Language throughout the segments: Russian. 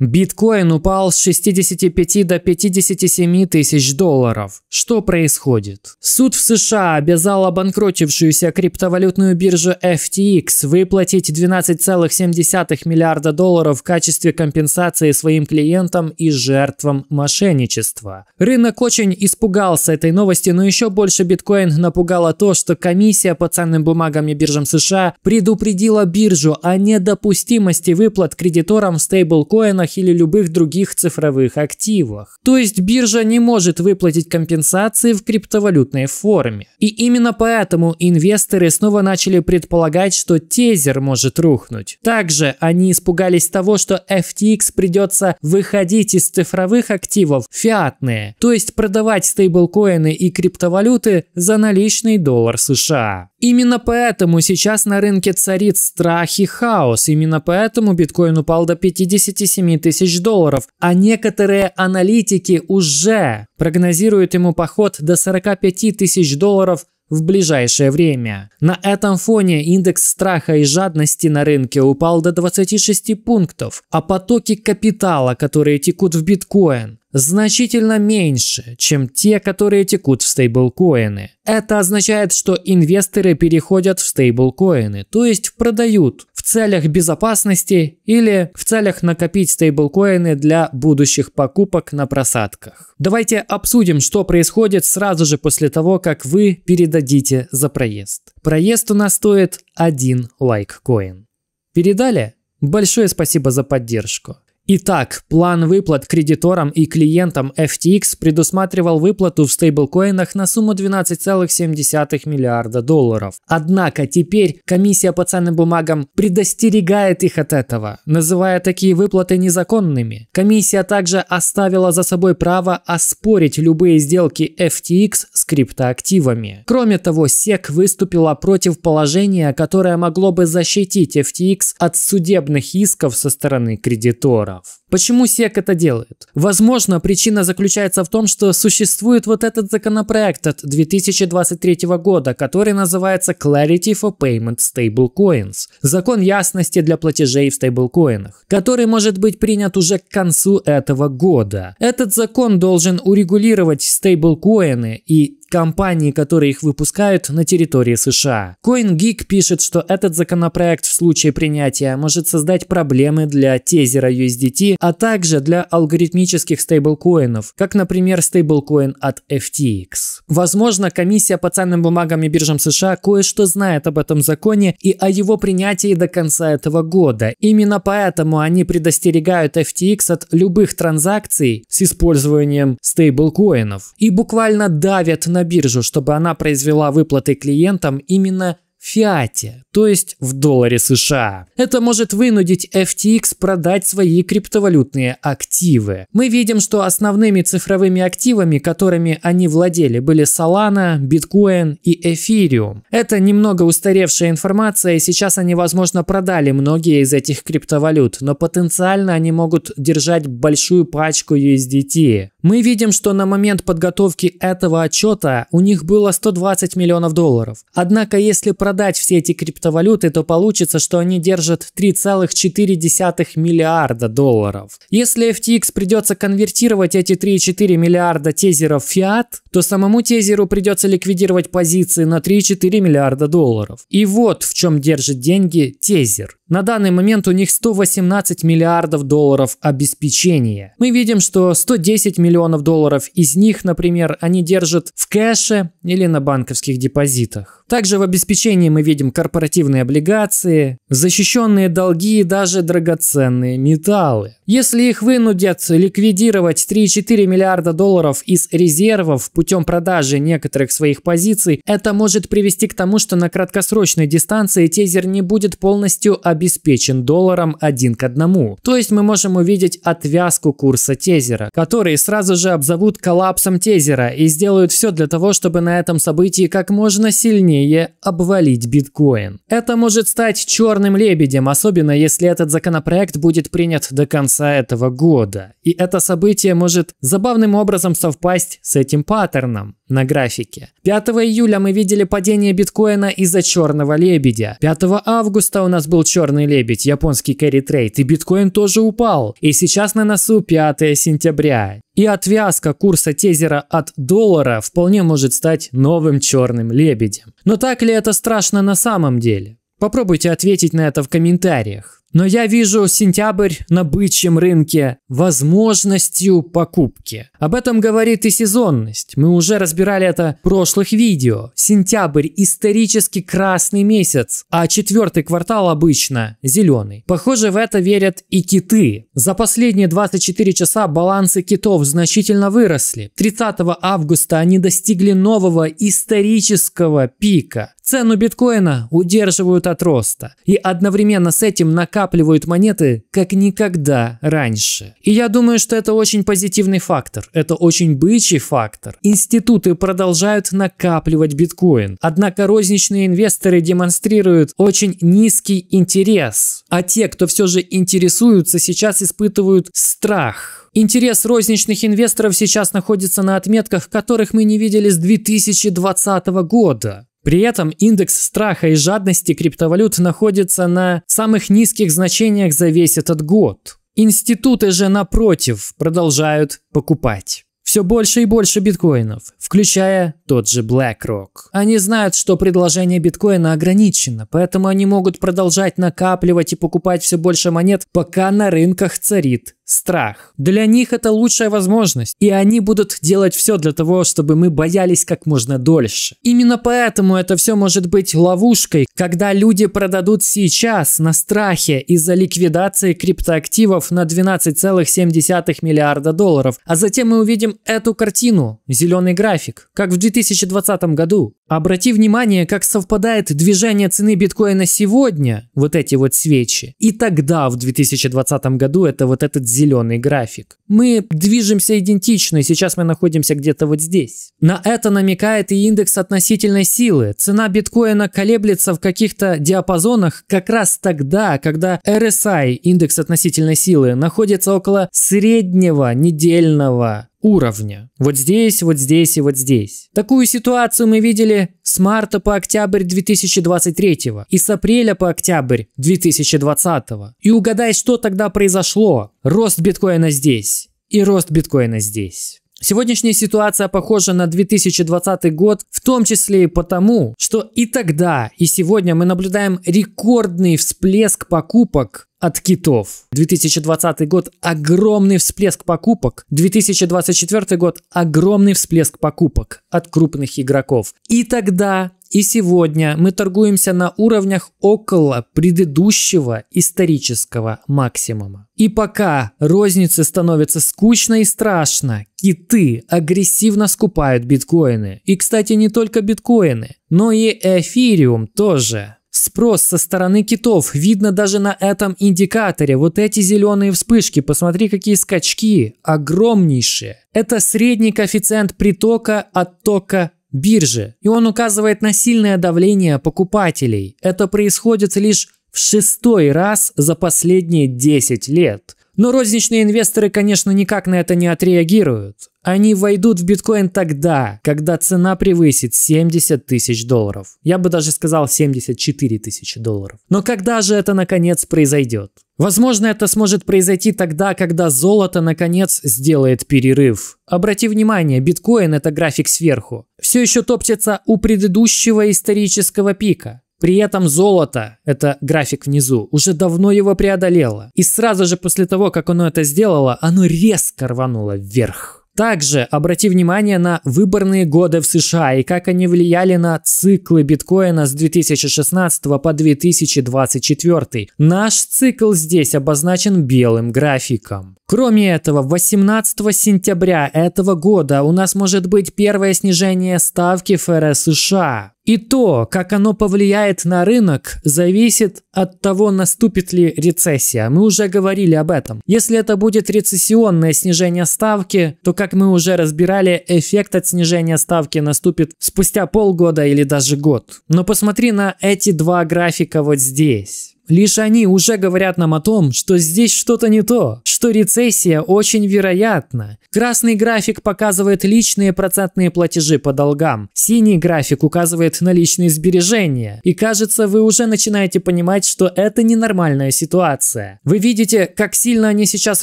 Биткоин упал с 65 до 57 тысяч долларов. Что происходит? Суд в США обязал обанкротившуюся криптовалютную биржу FTX выплатить 12,7 миллиарда долларов в качестве компенсации своим клиентам и жертвам мошенничества. Рынок очень испугался этой новости, но еще больше биткоин напугало то, что комиссия по ценным бумагам и биржам США предупредила биржу о недопустимости выплат кредиторам в стейблкоинах или любых других цифровых активах. То есть биржа не может выплатить компенсации в криптовалютной форме. И именно поэтому инвесторы снова начали предполагать, что тезер может рухнуть. Также они испугались того, что FTX придется выходить из цифровых активов фиатные, то есть продавать стейблкоины и криптовалюты за наличный доллар США. Именно поэтому сейчас на рынке царит страх и хаос. Именно поэтому биткоин упал до 57 тысяч долларов. А некоторые аналитики уже прогнозируют ему поход до 45 тысяч долларов в ближайшее время. На этом фоне индекс страха и жадности на рынке упал до 26 пунктов, а потоки капитала, которые текут в биткоин, значительно меньше, чем те, которые текут в стейблкоины. Это означает, что инвесторы переходят в стейблкоины, то есть продают в целях безопасности или в целях накопить стейблкоины для будущих покупок на просадках. Давайте обсудим, что происходит сразу же после того, как вы передадите за проезд. Проезд у нас стоит 1 лайккоин. Передали? Большое спасибо за поддержку. Итак, план выплат кредиторам и клиентам FTX предусматривал выплату в стейблкоинах на сумму 12,7 миллиарда долларов. Однако теперь комиссия по ценным бумагам предостерегает их от этого, называя такие выплаты незаконными. Комиссия также оставила за собой право оспорить любые сделки FTX с криптоактивами. Кроме того, SEC выступила против положения, которое могло бы защитить FTX от судебных исков со стороны кредитора прав. Почему СЕК это делает? Возможно, причина заключается в том, что существует вот этот законопроект от 2023 года, который называется Clarity for Payment Stablecoins. Закон ясности для платежей в стейблкоинах, который может быть принят уже к концу этого года. Этот закон должен урегулировать стейблкоины и компании, которые их выпускают на территории США. CoinGeek пишет, что этот законопроект в случае принятия может создать проблемы для тезера USDT, а также для алгоритмических стейблкоинов, как, например, стейблкоин от FTX. Возможно, комиссия по ценным бумагам и биржам США кое-что знает об этом законе и о его принятии до конца этого года. Именно поэтому они предостерегают FTX от любых транзакций с использованием стейблкоинов и буквально давят на на биржу, чтобы она произвела выплаты клиентам именно фиате, то есть в долларе США. Это может вынудить FTX продать свои криптовалютные активы. Мы видим, что основными цифровыми активами, которыми они владели, были Solana, Bitcoin и Ethereum. Это немного устаревшая информация, и сейчас они, возможно, продали многие из этих криптовалют, но потенциально они могут держать большую пачку USDT. Мы видим, что на момент подготовки этого отчета у них было 120 миллионов долларов. Однако, если продать все эти криптовалюты, то получится, что они держат 3,4 миллиарда долларов. Если FTX придется конвертировать эти 3,4 миллиарда тезеров в фиат, то самому тезеру придется ликвидировать позиции на 3,4 миллиарда долларов. И вот в чем держит деньги тезер. На данный момент у них 118 миллиардов долларов обеспечения. Мы видим, что 110 миллионов долларов из них, например, они держат в кэше или на банковских депозитах. Также в обеспечении мы видим корпоративные облигации, защищенные долги и даже драгоценные металлы. Если их вынудят ликвидировать 3-4 миллиарда долларов из резервов путем продажи некоторых своих позиций, это может привести к тому, что на краткосрочной дистанции тезер не будет полностью обеспечен обеспечен долларом один к одному. То есть мы можем увидеть отвязку курса тезера, который сразу же обзовут коллапсом тезера и сделают все для того, чтобы на этом событии как можно сильнее обвалить биткоин. Это может стать черным лебедем, особенно если этот законопроект будет принят до конца этого года. И это событие может забавным образом совпасть с этим паттерном. На графике. 5 июля мы видели падение биткоина из-за черного лебедя. 5 августа у нас был черный лебедь, японский carry trade, и биткоин тоже упал. И сейчас на носу 5 сентября. И отвязка курса тезера от доллара вполне может стать новым черным лебедем. Но так ли это страшно на самом деле? Попробуйте ответить на это в комментариях. Но я вижу сентябрь на бычьем рынке возможностью покупки. Об этом говорит и сезонность. Мы уже разбирали это в прошлых видео. Сентябрь – исторически красный месяц, а четвертый квартал обычно зеленый. Похоже, в это верят и киты. За последние 24 часа балансы китов значительно выросли. 30 августа они достигли нового исторического пика. Цену биткоина удерживают от роста и одновременно с этим накапливают монеты как никогда раньше. И я думаю, что это очень позитивный фактор, это очень бычий фактор. Институты продолжают накапливать биткоин, однако розничные инвесторы демонстрируют очень низкий интерес, а те, кто все же интересуются, сейчас испытывают страх. Интерес розничных инвесторов сейчас находится на отметках, которых мы не видели с 2020 года. При этом индекс страха и жадности криптовалют находится на самых низких значениях за весь этот год. Институты же, напротив, продолжают покупать. Все больше и больше биткоинов, включая тот же BlackRock. Они знают, что предложение биткоина ограничено, поэтому они могут продолжать накапливать и покупать все больше монет, пока на рынках царит страх. Для них это лучшая возможность, и они будут делать все для того, чтобы мы боялись как можно дольше. Именно поэтому это все может быть ловушкой, когда люди продадут сейчас на страхе из-за ликвидации криптоактивов на 12,7 миллиарда долларов, а затем мы увидим эту картину, зеленый график, как в 2020 году. Обрати внимание, как совпадает движение цены биткоина сегодня, вот эти вот свечи, и тогда, в 2020 году, это вот этот зеленый график. Мы движемся идентично, и сейчас мы находимся где-то вот здесь. На это намекает и индекс относительной силы. Цена биткоина колеблется в каких-то диапазонах как раз тогда, когда RSI, индекс относительной силы, находится около среднего недельного уровня. Вот здесь, вот здесь и вот здесь. Такую ситуацию мы видели с марта по октябрь 2023 и с апреля по октябрь 2020. И угадай, что тогда произошло. Рост биткоина здесь и рост биткоина здесь. Сегодняшняя ситуация похожа на 2020 год, в том числе и потому, что и тогда, и сегодня мы наблюдаем рекордный всплеск покупок от китов. 2020 год – огромный всплеск покупок. 2024 год – огромный всплеск покупок от крупных игроков. И тогда, и сегодня мы торгуемся на уровнях около предыдущего исторического максимума. И пока рознице становится скучно и страшно, киты агрессивно скупают биткоины. И, кстати, не только биткоины, но и эфириум тоже. Спрос со стороны китов видно даже на этом индикаторе. Вот эти зеленые вспышки, посмотри какие скачки, огромнейшие. Это средний коэффициент притока оттока биржи. И он указывает на сильное давление покупателей. Это происходит лишь в шестой раз за последние 10 лет. Но розничные инвесторы, конечно, никак на это не отреагируют. Они войдут в биткоин тогда, когда цена превысит 70 тысяч долларов. Я бы даже сказал 74 тысячи долларов. Но когда же это наконец произойдет? Возможно, это сможет произойти тогда, когда золото наконец сделает перерыв. Обрати внимание, биткоин это график сверху. Все еще топчется у предыдущего исторического пика. При этом золото, это график внизу, уже давно его преодолело. И сразу же после того, как оно это сделало, оно резко рвануло вверх. Также обрати внимание на выборные годы в США и как они влияли на циклы биткоина с 2016 по 2024. Наш цикл здесь обозначен белым графиком. Кроме этого, 18 сентября этого года у нас может быть первое снижение ставки ФРС США. И то, как оно повлияет на рынок, зависит от того, наступит ли рецессия. Мы уже говорили об этом. Если это будет рецессионное снижение ставки, то, как мы уже разбирали, эффект от снижения ставки наступит спустя полгода или даже год. Но посмотри на эти два графика вот здесь. Лишь они уже говорят нам о том, что здесь что-то не то, что рецессия очень вероятна. Красный график показывает личные процентные платежи по долгам, синий график указывает на личные сбережения. И кажется, вы уже начинаете понимать, что это ненормальная ситуация. Вы видите, как сильно они сейчас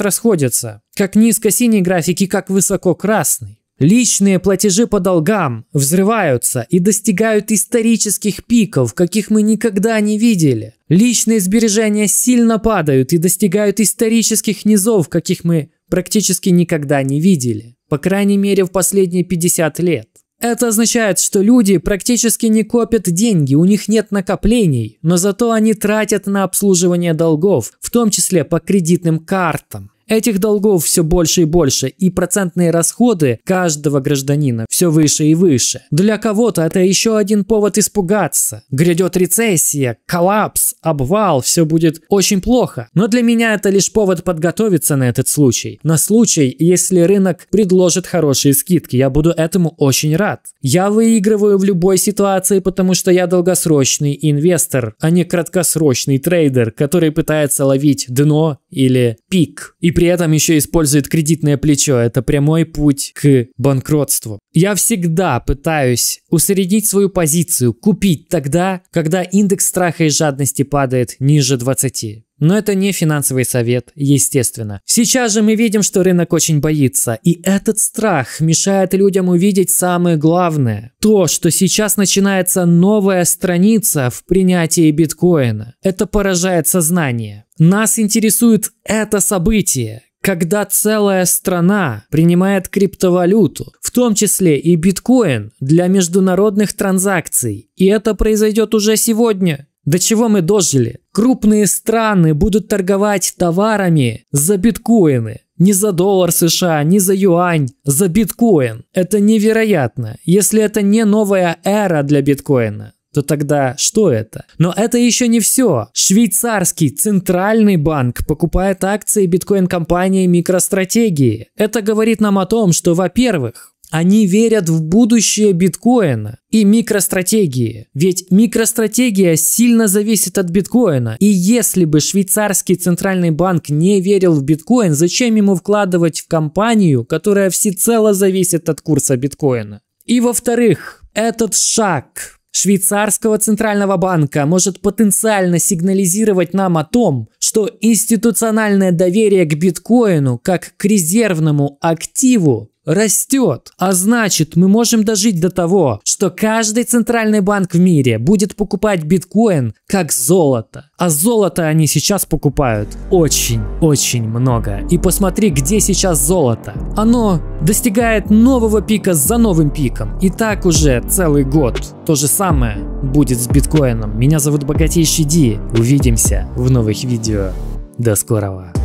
расходятся, как низко синий график и как высоко красный. Личные платежи по долгам взрываются и достигают исторических пиков, каких мы никогда не видели. Личные сбережения сильно падают и достигают исторических низов, каких мы практически никогда не видели. По крайней мере в последние 50 лет. Это означает, что люди практически не копят деньги, у них нет накоплений, но зато они тратят на обслуживание долгов, в том числе по кредитным картам. Этих долгов все больше и больше, и процентные расходы каждого гражданина все выше и выше. Для кого-то это еще один повод испугаться. Грядет рецессия, коллапс, обвал, все будет очень плохо. Но для меня это лишь повод подготовиться на этот случай. На случай, если рынок предложит хорошие скидки, я буду этому очень рад. Я выигрываю в любой ситуации, потому что я долгосрочный инвестор, а не краткосрочный трейдер, который пытается ловить дно или пик. И при этом еще использует кредитное плечо. Это прямой путь к банкротству. Я всегда пытаюсь усреднить свою позицию, купить тогда, когда индекс страха и жадности падает ниже 20. Но это не финансовый совет, естественно. Сейчас же мы видим, что рынок очень боится, и этот страх мешает людям увидеть самое главное. То, что сейчас начинается новая страница в принятии биткоина. Это поражает сознание. Нас интересует это событие когда целая страна принимает криптовалюту, в том числе и биткоин, для международных транзакций. И это произойдет уже сегодня. До чего мы дожили? Крупные страны будут торговать товарами за биткоины. Не за доллар США, не за юань, за биткоин. Это невероятно. Если это не новая эра для биткоина, то тогда что это? Но это еще не все. Швейцарский центральный банк покупает акции биткоин-компании MicroStrategy. Это говорит нам о том, что, во-первых, они верят в будущее биткоина и микростратегии. Ведь микростратегия сильно зависит от биткоина. И если бы швейцарский центральный банк не верил в биткоин, зачем ему вкладывать в компанию, которая всецело зависит от курса биткоина? И во-вторых, этот шаг швейцарского центрального банка может потенциально сигнализировать нам о том, что институциональное доверие к биткоину как к резервному активу растет. А значит, мы можем дожить до того, что каждый центральный банк в мире будет покупать биткоин как золото. А золото они сейчас покупают очень-очень много. И посмотри, где сейчас золото. Оно достигает нового пика за новым пиком. И так уже целый год. То же самое будет с биткоином. Меня зовут Богатейший Ди. Увидимся в новых видео. До скорого.